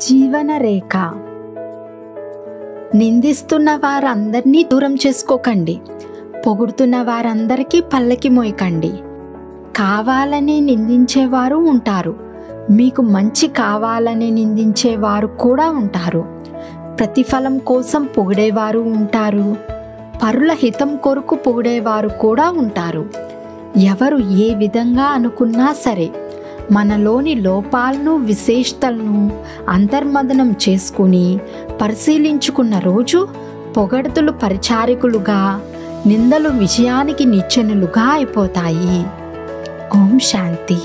జీవన రేఖ నిందిస్తున్న వారందరినీ దూరం చేసుకోకండి. పొగుడుతున్న వారందరికీ పల్లకి మోయకండి. కావాలని నిందించేవారు ఉంటారు. మీకు మంచి కావాలని నిందించేవారు కూడా ఉంటారు. ప్రతిఫలం కోసం పొగిడేవారు ఉంటారు. పరుల హితం కొరకు పొగిడేవారు కూడా ఉంటారు. ఎవరు ఏ విధంగా అనుకున్నా సరే మనలోని లోపాలను విశేషతలను అంతర్మదనం చేసుకుని పరిశీలించుకున్న రోజు పొగడ్తలు పరిచారికులుగా నిందలు విజయానికి నిచ్చెనులుగా అయిపోతాయి. ఓం శాంతి.